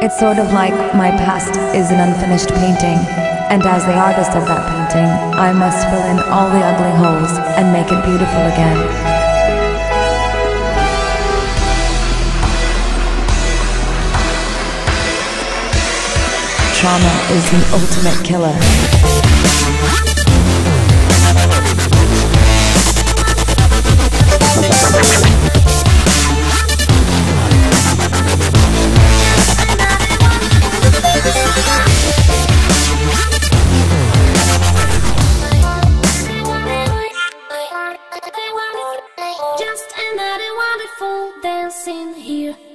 It's sort of like my past is an unfinished painting, and as the artist of that painting, I must fill in all the ugly holes and make it beautiful again. Trauma is the ultimate killer. dancing here.